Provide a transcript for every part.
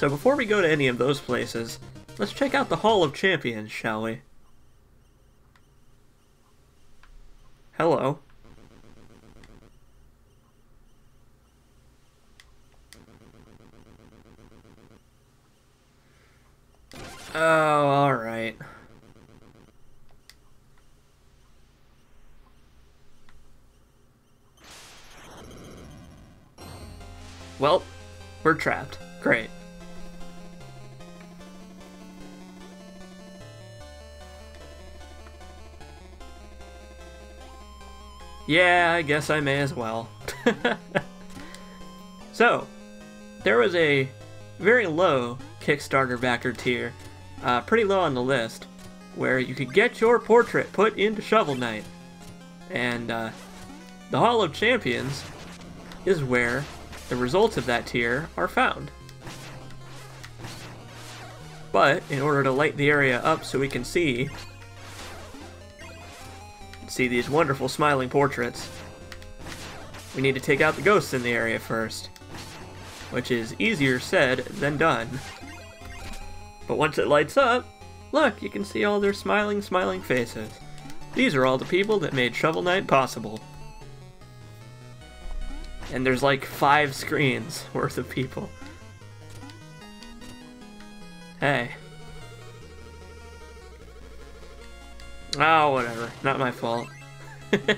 So before we go to any of those places, let's check out the Hall of Champions, shall we? Hello. Oh, alright. Well, we're trapped. Yeah, I guess I may as well. so, there was a very low Kickstarter backer tier, uh, pretty low on the list, where you could get your portrait put into Shovel Knight. And uh, the Hall of Champions is where the results of that tier are found. But in order to light the area up so we can see see these wonderful smiling portraits, we need to take out the ghosts in the area first, which is easier said than done. But once it lights up, look, you can see all their smiling, smiling faces. These are all the people that made Shovel Knight possible. And there's like five screens worth of people. Hey. Oh, whatever. Not my fault.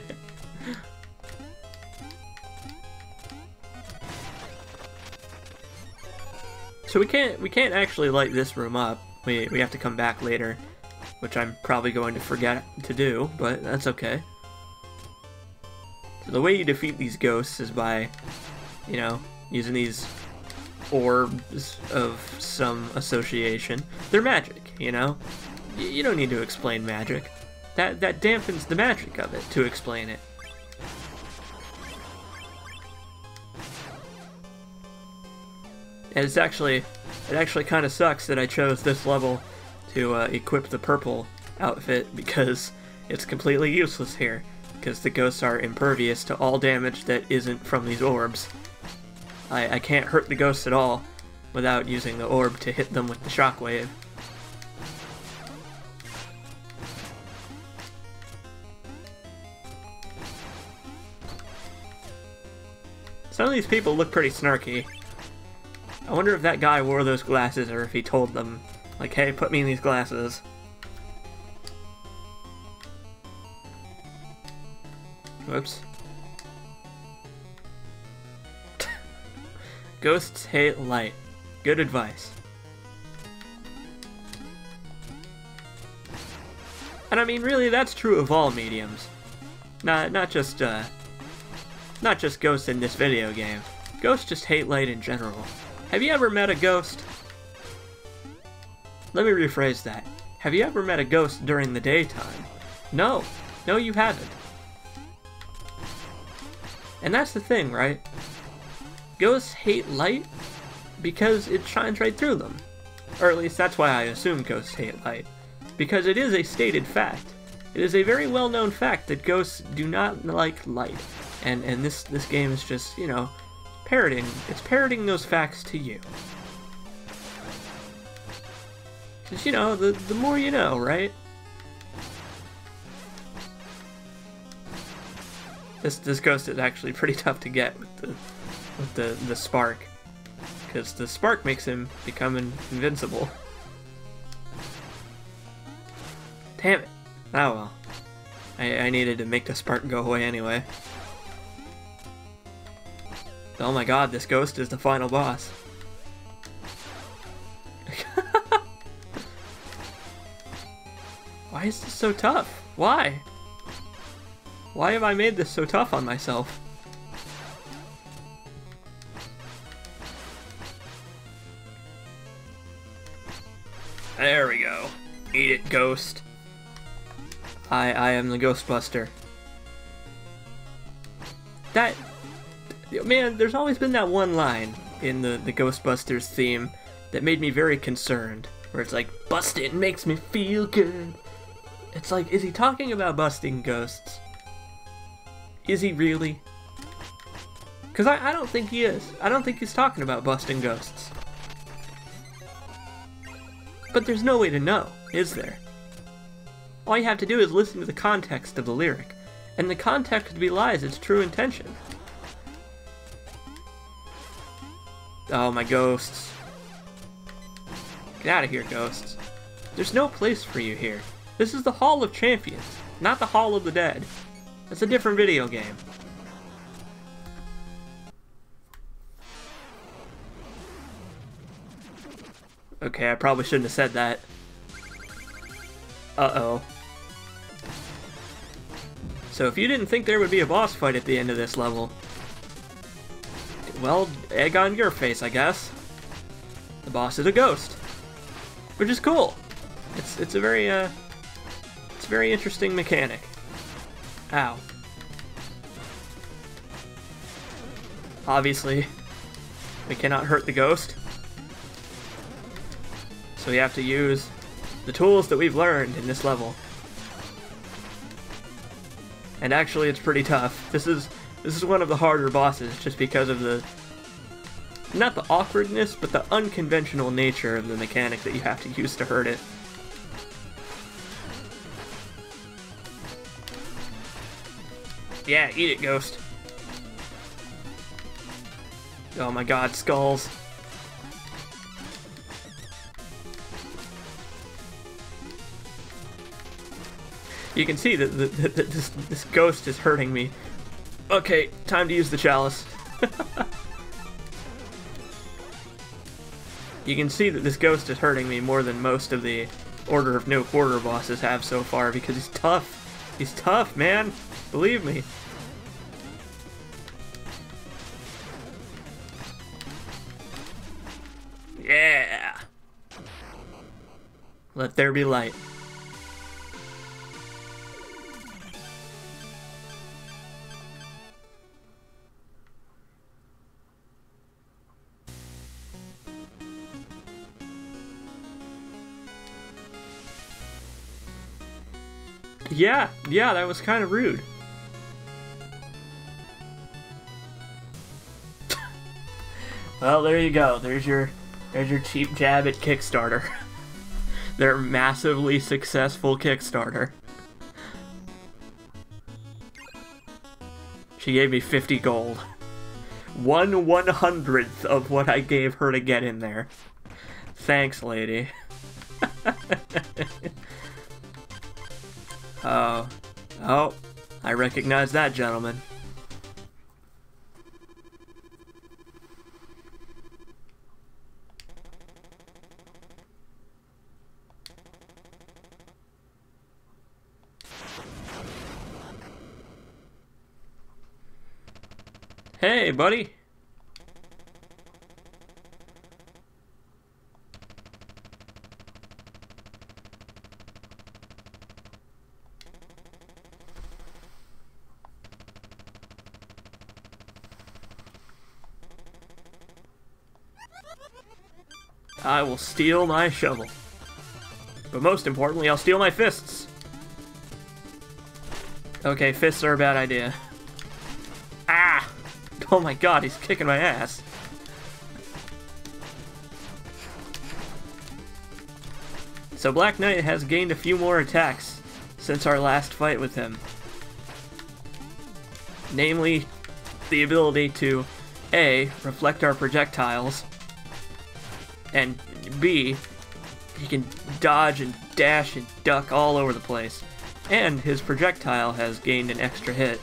so we can't we can't actually light this room up. We we have to come back later, which I'm probably going to forget to do, but that's okay. So the way you defeat these ghosts is by, you know, using these orbs of some association. They're magic, you know? Y you don't need to explain magic. That, that dampens the magic of it to explain it. And it's actually, it actually kind of sucks that I chose this level to uh, equip the purple outfit because it's completely useless here because the ghosts are impervious to all damage that isn't from these orbs. I, I can't hurt the ghosts at all without using the orb to hit them with the shockwave. Of these people look pretty snarky. I wonder if that guy wore those glasses or if he told them, like, hey, put me in these glasses. Whoops. Ghosts hate light. Good advice. And I mean, really, that's true of all mediums. Not, not just, uh, not just ghosts in this video game. Ghosts just hate light in general. Have you ever met a ghost? Let me rephrase that. Have you ever met a ghost during the daytime? No. No, you haven't. And that's the thing, right? Ghosts hate light because it shines right through them. Or at least that's why I assume ghosts hate light. Because it is a stated fact. It is a very well-known fact that ghosts do not like light. And and this this game is just, you know, parroting. It's parroting those facts to you. Because, you know, the, the more you know, right? This this ghost is actually pretty tough to get with the with the the spark, because the spark makes him become invincible. Damn it! Oh well. I I needed to make the spark go away anyway. Oh my god, this ghost is the final boss. Why is this so tough? Why? Why have I made this so tough on myself? There we go. Eat it, ghost. I I am the Ghostbuster. That man, there's always been that one line in the the Ghostbusters theme that made me very concerned. Where it's like, busting makes me feel good. It's like, is he talking about busting ghosts? Is he really? Because I, I don't think he is. I don't think he's talking about busting ghosts. But there's no way to know, is there? All you have to do is listen to the context of the lyric, and the context belies its true intention. Oh, my ghosts. Get out of here, ghosts. There's no place for you here. This is the Hall of Champions, not the Hall of the Dead. That's a different video game. Okay, I probably shouldn't have said that. Uh-oh. So if you didn't think there would be a boss fight at the end of this level, well, egg on your face, I guess. The boss is a ghost, which is cool. It's it's a very uh, it's very interesting mechanic. Ow. Obviously, we cannot hurt the ghost. So we have to use the tools that we've learned in this level. And actually it's pretty tough. This is this is one of the harder bosses just because of the not the awkwardness, but the unconventional nature of the mechanic that you have to use to hurt it. Yeah, eat it, ghost. Oh my god, skulls. You can see that, that, that, that this, this ghost is hurting me. Okay, time to use the chalice. you can see that this ghost is hurting me more than most of the Order of No Quarter bosses have so far because he's tough. He's tough, man. Believe me. Yeah! Let there be light. Yeah, yeah, that was kind of rude. well, there you go. There's your there's your cheap jab at Kickstarter. Their massively successful Kickstarter. She gave me 50 gold. One one hundredth of what I gave her to get in there. Thanks, lady. Oh. Oh. I recognize that gentleman. Hey, buddy. I will steal my shovel. But most importantly, I'll steal my fists. Okay, fists are a bad idea. Ah! Oh my god, he's kicking my ass. So Black Knight has gained a few more attacks since our last fight with him. Namely, the ability to A. Reflect our projectiles, and B, he can dodge and dash and duck all over the place. And his projectile has gained an extra hit.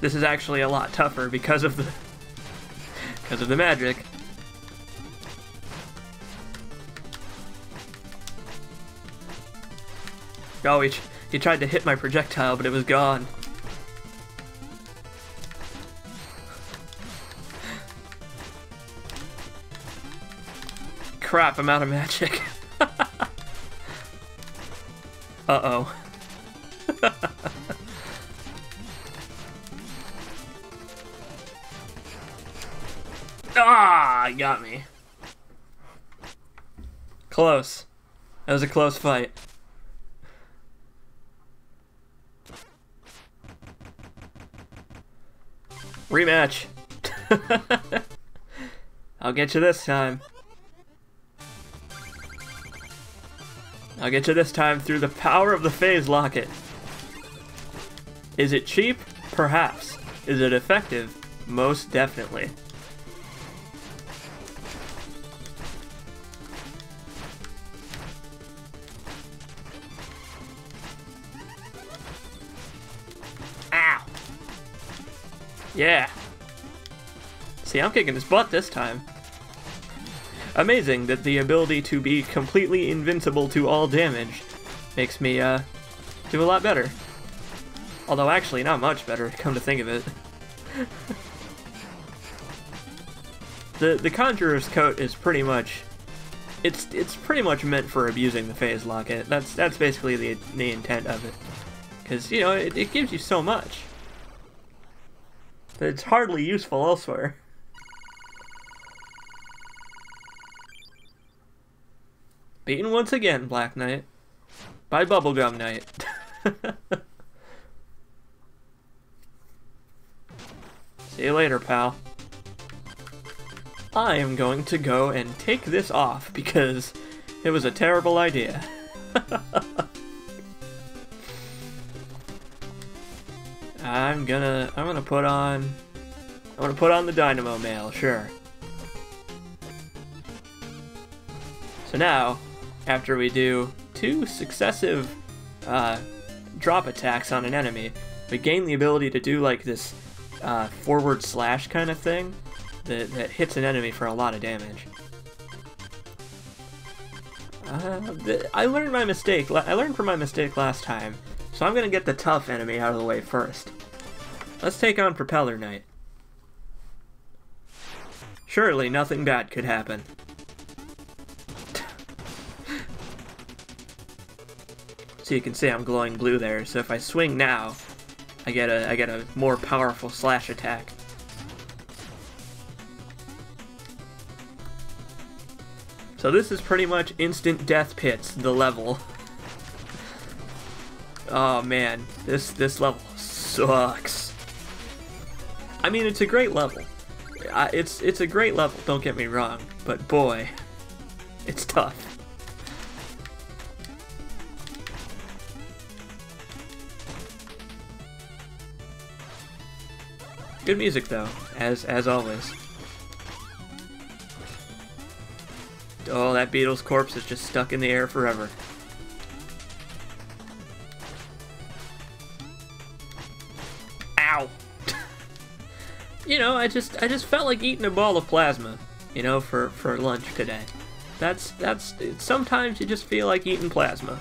This is actually a lot tougher because of the because of the magic. Oh, he, he tried to hit my projectile, but it was gone. Crap, I'm out of magic. Uh-oh. ah, got me. Close. That was a close fight. Rematch. I'll get you this time. I'll get you this time through the power of the Phase Locket. Is it cheap? Perhaps. Is it effective? Most definitely. Ow! Yeah. See, I'm kicking his butt this time. Amazing that the ability to be completely invincible to all damage makes me, uh, do a lot better. Although actually not much better, come to think of it. the the Conjurer's coat is pretty much it's it's pretty much meant for abusing the phase locket. That's that's basically the the intent of it. Cause you know, it, it gives you so much. That it's hardly useful elsewhere. Beaten once again, Black Knight. By Bubblegum Knight. See you later, pal. I am going to go and take this off because it was a terrible idea. I'm gonna I'm gonna put on I'm gonna put on the Dynamo Mail, sure. So now, after we do two successive uh, drop attacks on an enemy, we gain the ability to do like this uh, forward slash kind of thing that, that hits an enemy for a lot of damage. Uh, I learned my mistake. I learned from my mistake last time, so I'm gonna get the tough enemy out of the way first. Let's take on Propeller Knight. Surely nothing bad could happen. So you can see I'm glowing blue there, so if I swing now, I get a I get a more powerful slash attack. So this is pretty much instant death pits, the level. oh man, this this level sucks. I mean, it's a great level. It's it's a great level, don't get me wrong, but boy, it's tough. Good music though, as as always. Oh, that beetle's corpse is just stuck in the air forever. Ow! you know, I just I just felt like eating a ball of plasma, you know, for for lunch today. That's that's sometimes you just feel like eating plasma.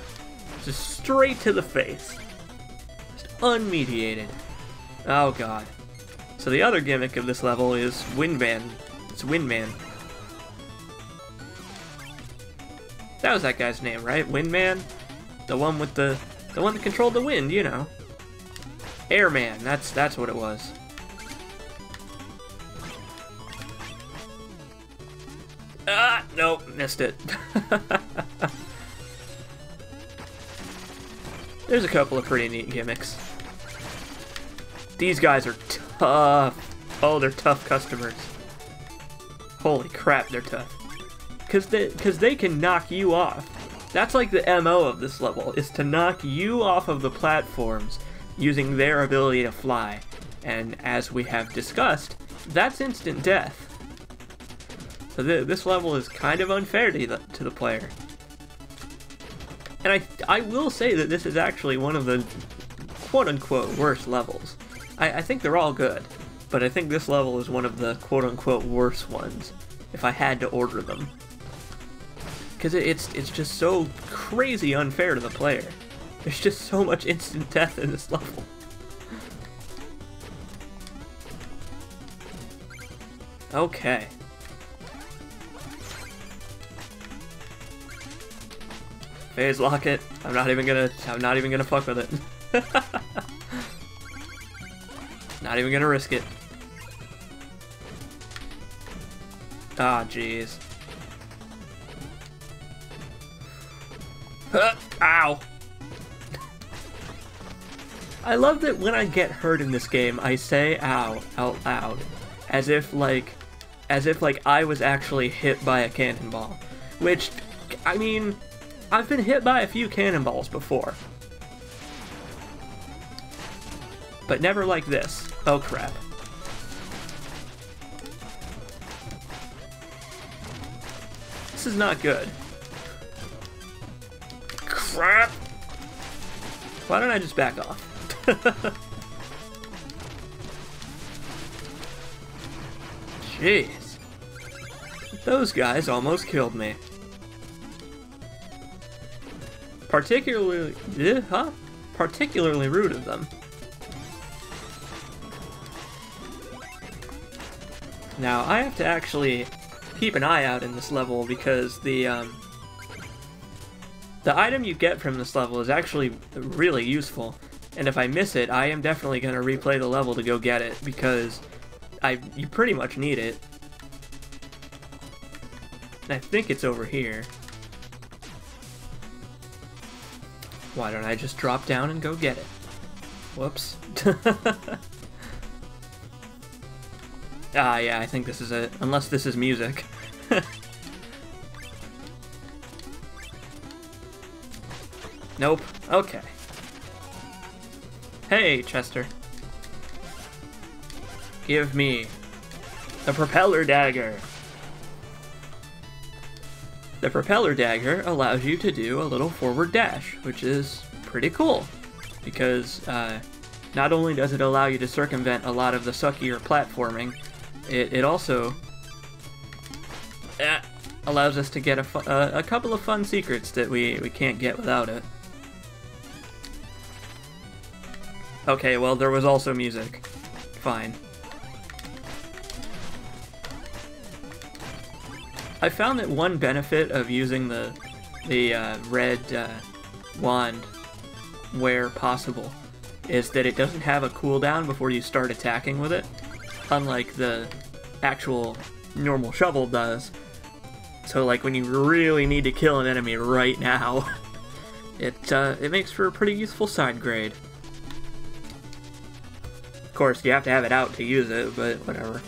Just straight to the face. Just unmediated. Oh god. So the other gimmick of this level is Windman. It's Windman. That was that guy's name, right? Windman? The one with the the one that controlled the wind, you know. Airman, that's that's what it was. Ah, nope, missed it. There's a couple of pretty neat gimmicks. These guys are tough. Oh, they're tough customers. Holy crap, they're tough. Cause they, cause they can knock you off. That's like the MO of this level, is to knock you off of the platforms using their ability to fly. And as we have discussed, that's instant death. So th this level is kind of unfair to the, to the player. And I, I will say that this is actually one of the quote-unquote worst levels. I, I think they're all good, but I think this level is one of the quote-unquote worst ones, if I had to order them. Because it, it's, it's just so crazy unfair to the player. There's just so much instant death in this level. Okay. Phase Locket. I'm not even gonna I'm not even gonna fuck with it. Not even gonna risk it. Ah, jeez. ow! I love that when I get hurt in this game, I say ow out loud. as if like as if like I was actually hit by a cannonball. Which I mean, I've been hit by a few cannonballs before. But never like this. Oh crap. This is not good. Crap! Why don't I just back off? Jeez. Those guys almost killed me. Particularly, eh, huh? Particularly rude of them. Now, I have to actually keep an eye out in this level because the, um, the item you get from this level is actually really useful. And if I miss it, I am definitely going to replay the level to go get it because I you pretty much need it. I think it's over here. Why don't I just drop down and go get it? Whoops. ah, yeah, I think this is it. Unless this is music. nope. Okay. Hey, Chester. Give me the propeller dagger. The propeller dagger allows you to do a little forward dash, which is pretty cool, because uh, not only does it allow you to circumvent a lot of the suckier platforming, it, it also uh, allows us to get a, uh, a couple of fun secrets that we, we can't get without it. Okay, well, there was also music. Fine. I found that one benefit of using the the uh, red uh, wand where possible is that it doesn't have a cooldown before you start attacking with it, unlike the actual normal shovel does. So like when you really need to kill an enemy right now, it uh, it makes for a pretty useful side grade. Of course, you have to have it out to use it, but whatever.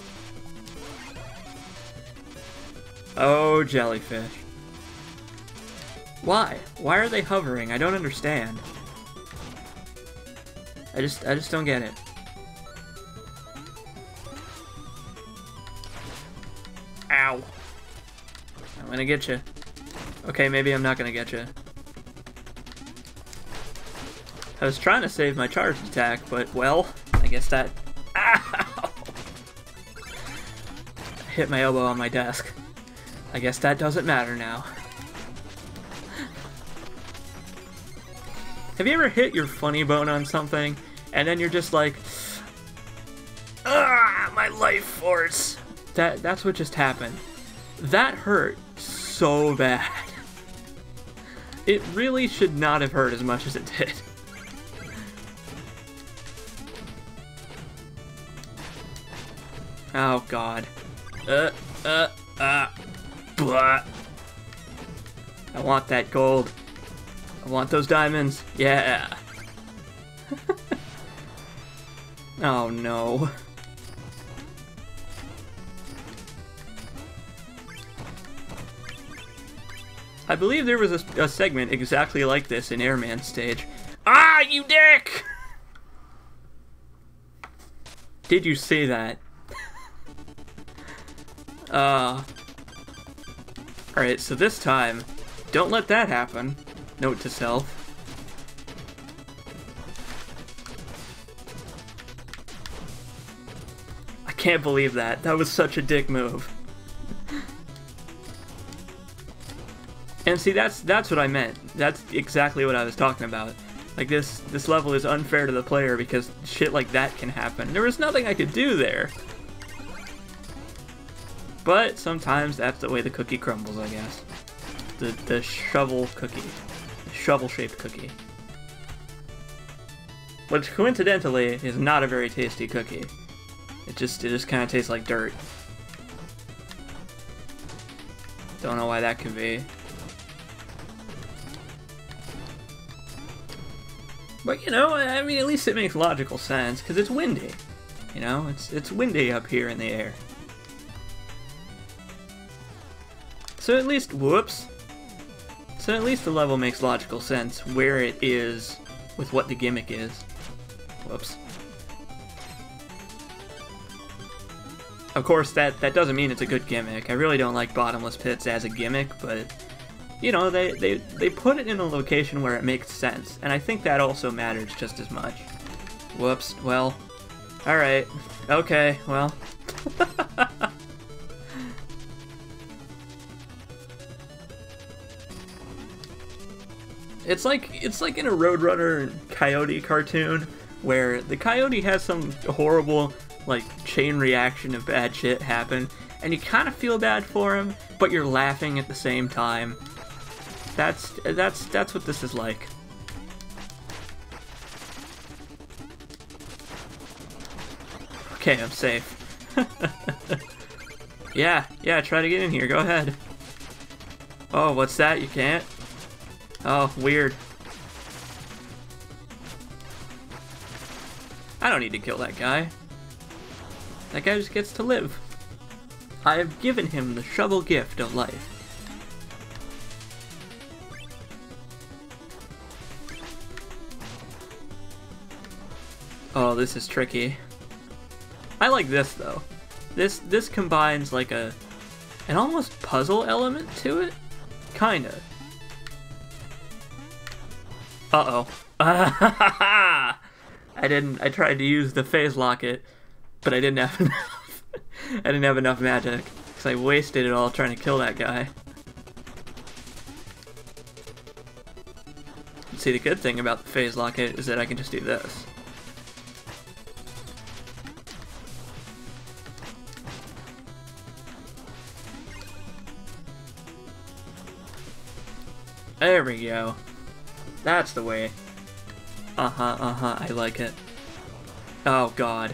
Oh, jellyfish. Why? Why are they hovering? I don't understand. I just, I just don't get it. Ow. I'm gonna get you. Okay, maybe I'm not gonna get you. I was trying to save my charge attack, but, well, I guess that... Ow! I hit my elbow on my desk. I guess that doesn't matter now. Have you ever hit your funny bone on something, and then you're just like, Ah, my life force! That, that's what just happened. That hurt so bad. It really should not have hurt as much as it did. Oh god. Uh, uh, uh. Blah. I want that gold. I want those diamonds. Yeah. oh no. I believe there was a, a, segment exactly like this in Airman stage. Ah, you dick! Did you say that? uh, Alright, so this time, don't let that happen. Note to self. I can't believe that. That was such a dick move. And see, that's that's what I meant. That's exactly what I was talking about. Like this this level is unfair to the player because shit like that can happen. There was nothing I could do there. But sometimes that's the way the cookie crumbles, I guess. The, the shovel cookie. Shovel-shaped cookie. Which coincidentally is not a very tasty cookie. It just it just kind of tastes like dirt. Don't know why that could be. But you know, I mean, at least it makes logical sense because it's windy. You know, it's it's windy up here in the air. So at least, whoops. So at least the level makes logical sense where it is with what the gimmick is. Whoops. Of course, that, that doesn't mean it's a good gimmick. I really don't like bottomless pits as a gimmick, but, you know, they, they, they put it in a location where it makes sense, and I think that also matters just as much. Whoops, well, alright, okay, well. it's like, it's like in a Roadrunner Coyote cartoon, where the Coyote has some horrible like chain reaction of bad shit happen, and you kind of feel bad for him, but you're laughing at the same time. That's that's that's what this is like. Okay, I'm safe. yeah, yeah, try to get in here. Go ahead. Oh, what's that? You can't? Oh, weird. I don't need to kill that guy. That guy just gets to live. I have given him the shovel gift of life. Oh, this is tricky. I like this though. This this combines like a an almost puzzle element to it. Kinda. Uh-oh. I didn't I tried to use the phase locket but I didn't have enough. I didn't have enough magic, because I wasted it all trying to kill that guy. See, the good thing about the phase locket is that I can just do this. There we go. That's the way. Uh-huh, uh-huh, I like it. Oh god.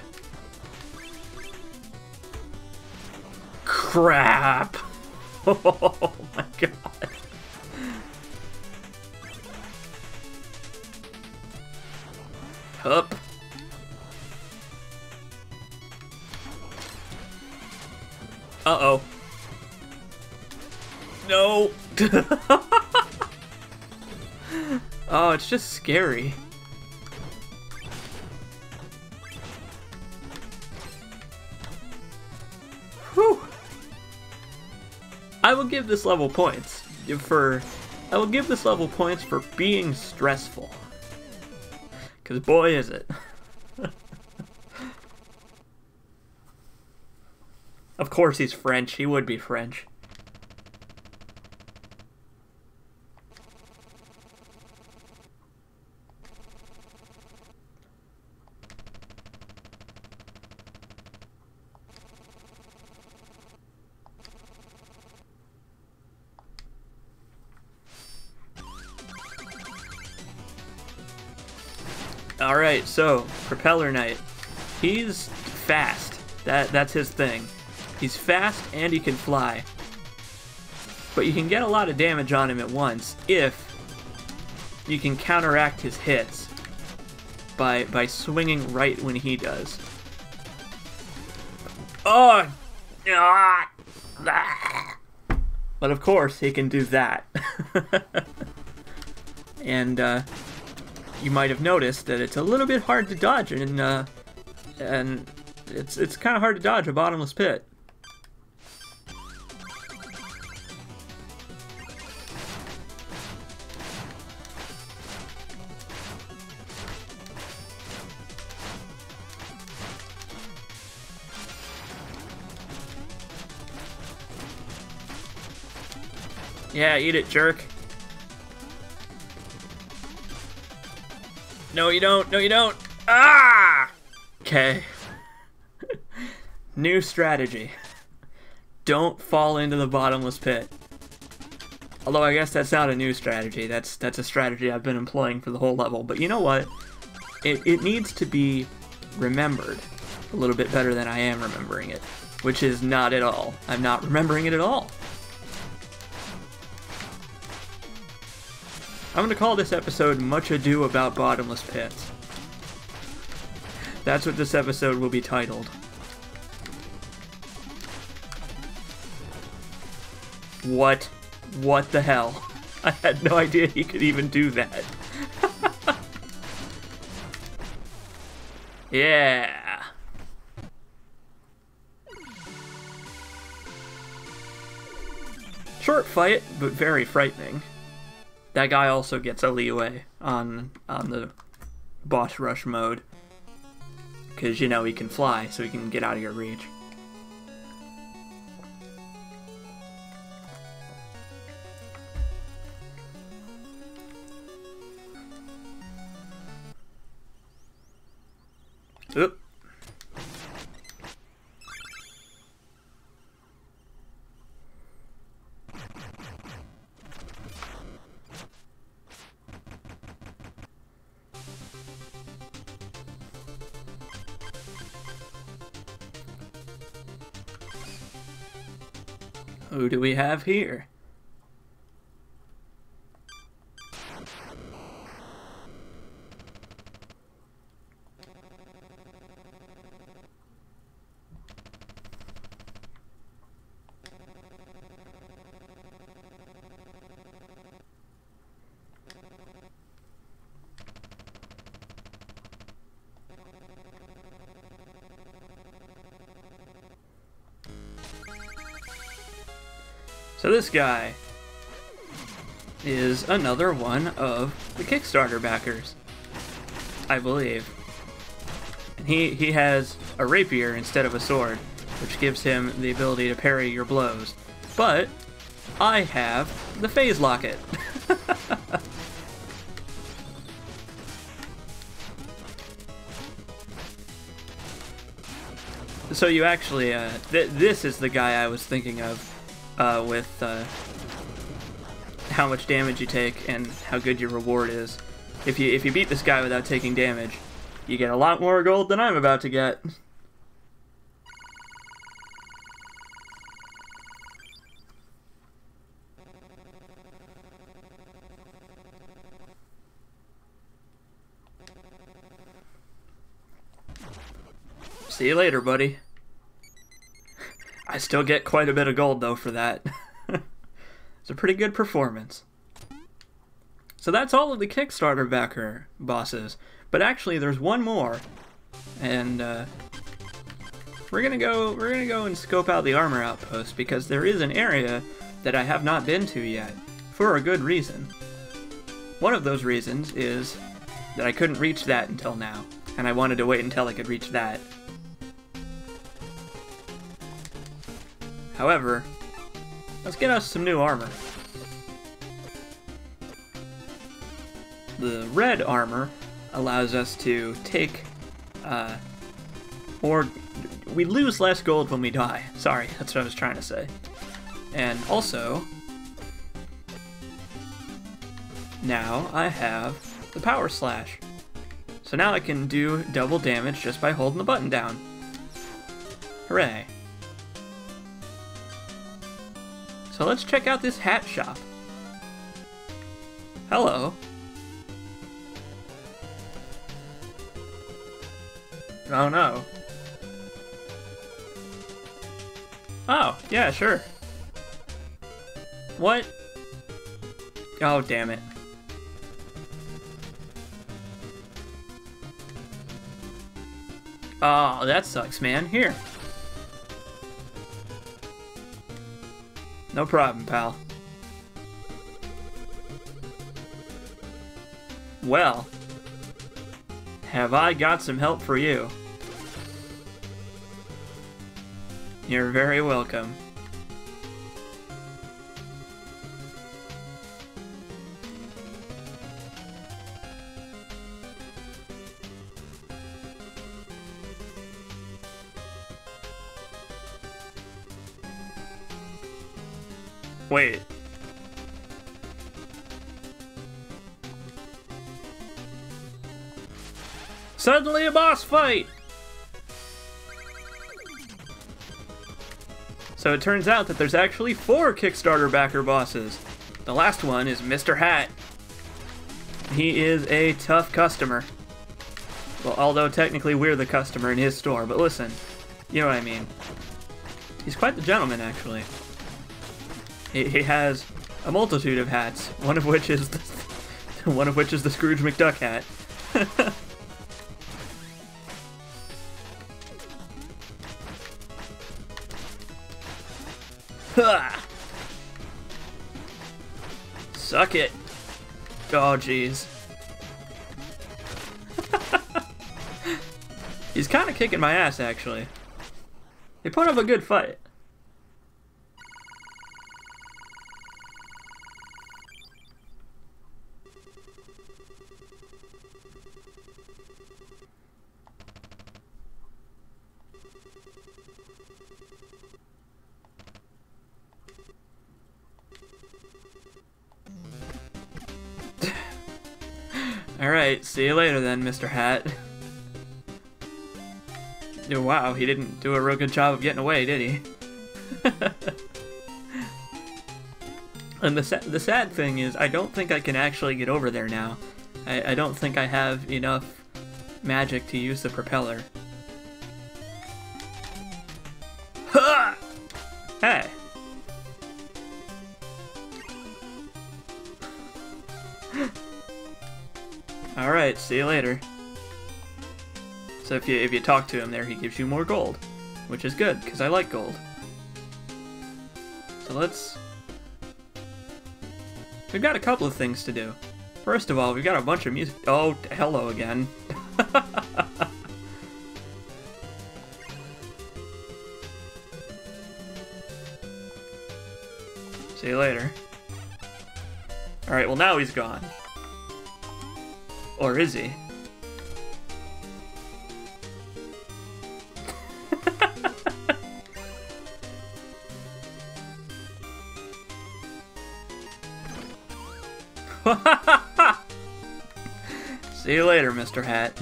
crap! Oh my god. Up. Uh-oh. No! oh, it's just scary. I will give this level points for I will give this level points for being stressful. Cause boy is it. of course he's French, he would be French. Alright, so, Propeller Knight. He's fast. That That's his thing. He's fast and he can fly. But you can get a lot of damage on him at once if you can counteract his hits by, by swinging right when he does. Oh! But of course, he can do that. and, uh, you might have noticed that it's a little bit hard to dodge, and uh, and it's it's kind of hard to dodge a bottomless pit. Yeah, eat it, jerk. No, you don't. No, you don't. Ah! Okay. New strategy. Don't fall into the bottomless pit. Although I guess that's not a new strategy. That's that's a strategy I've been employing for the whole level. But you know what? It, it needs to be remembered a little bit better than I am remembering it. Which is not at all. I'm not remembering it at all. I'm gonna call this episode Much Ado About Bottomless Pits. That's what this episode will be titled. What? What the hell? I had no idea he could even do that. yeah. Short fight, but very frightening. That guy also gets a leeway on on the boss rush mode. Because, you know, he can fly, so he can get out of your reach. Oop. Who do we have here? This guy is another one of the Kickstarter backers, I believe. And he, he has a rapier instead of a sword, which gives him the ability to parry your blows. But I have the Phase Locket. so you actually, uh, th this is the guy I was thinking of uh, with uh, how much damage you take and how good your reward is. If you if you beat this guy without taking damage, you get a lot more gold than I'm about to get. See you later, buddy. I still get quite a bit of gold, though, for that. it's a pretty good performance. So that's all of the Kickstarter backer bosses. But actually, there's one more. And, uh, we're gonna go we're gonna go and scope out the armor outpost because there is an area that I have not been to yet for a good reason. One of those reasons is that I couldn't reach that until now, and I wanted to wait until I could reach that. However, let's get us some new armor. The red armor allows us to take, uh, or we lose less gold when we die. Sorry, that's what I was trying to say. And also, now I have the power slash. So now I can do double damage just by holding the button down. Hooray. So let's check out this hat shop. Hello. Oh no. Oh, yeah, sure. What? Oh, damn it. Oh, that sucks, man. Here. No problem, pal. Well, have I got some help for you? You're very welcome. Wait. Suddenly a boss fight! So it turns out that there's actually four Kickstarter backer bosses. The last one is Mr. Hat. He is a tough customer. Well, although technically we're the customer in his store, but listen, you know what I mean. He's quite the gentleman, actually. He, has a multitude of hats, one of which is the, one of which is the Scrooge McDuck hat. Ha! Suck it. Oh, jeez. He's kind of kicking my ass, actually. He put up a good fight. See you later then, Mr. Hat. Wow, he didn't do a real good job of getting away, did he? and the, sa the sad thing is, I don't think I can actually get over there now. I, I don't think I have enough magic to use the propeller. See you later. So if you if you talk to him there, he gives you more gold, which is good because I like gold. So let's. We've got a couple of things to do. First of all, we've got a bunch of music. Oh, hello again. See you later. Alright, well now he's gone. Or is he? See you later, Mr. Hat.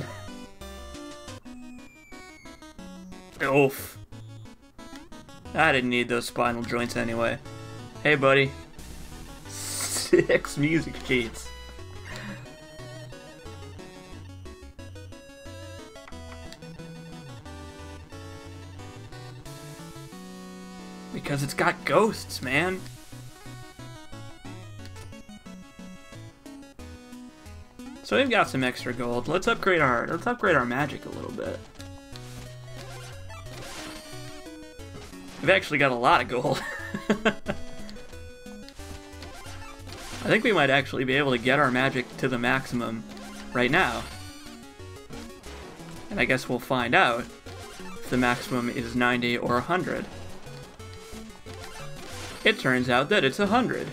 Oof. I didn't need those spinal joints anyway. Hey, buddy. Six music sheets. Because it's got ghosts, man. So we've got some extra gold. Let's upgrade our let's upgrade our magic a little bit. We've actually got a lot of gold. I think we might actually be able to get our magic to the maximum right now. And I guess we'll find out if the maximum is 90 or 100. It turns out that it's a 100.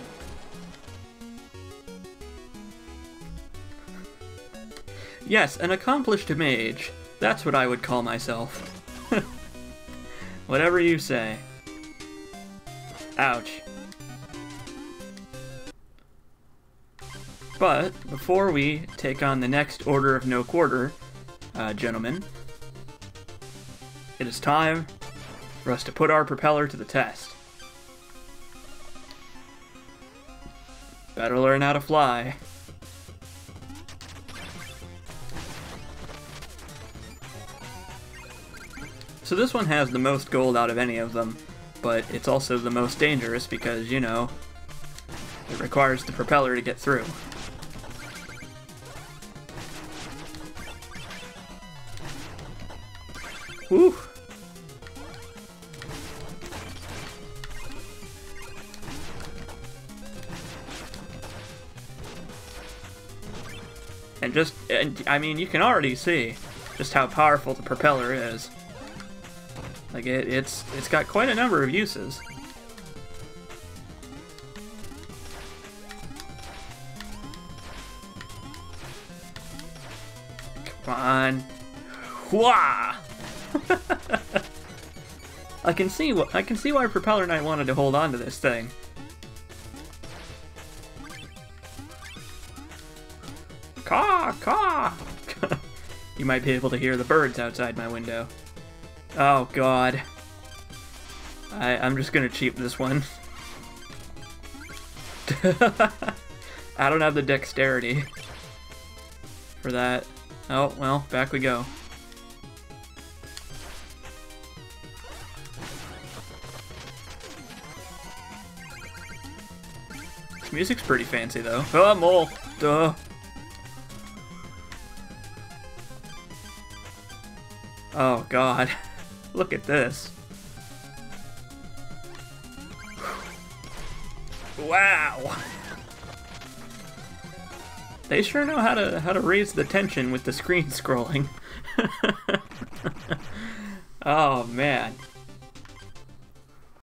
Yes, an accomplished mage. That's what I would call myself. Whatever you say. Ouch. But, before we take on the next Order of No Quarter, uh, gentlemen, it is time for us to put our propeller to the test. Better learn how to fly. So this one has the most gold out of any of them, but it's also the most dangerous because, you know, it requires the propeller to get through. Whew! And I mean, you can already see just how powerful the propeller is. Like it, it's it's got quite a number of uses. Come on. Wah! I can see what I can see why Propeller Knight wanted to hold on to this thing. Caw, you might be able to hear the birds outside my window. Oh god. I, I'm just gonna cheat this one. I don't have the dexterity for that. Oh, well, back we go. This music's pretty fancy, though. Oh, mole! Duh! Oh, God. Look at this. Wow! They sure know how to how to raise the tension with the screen scrolling. oh man.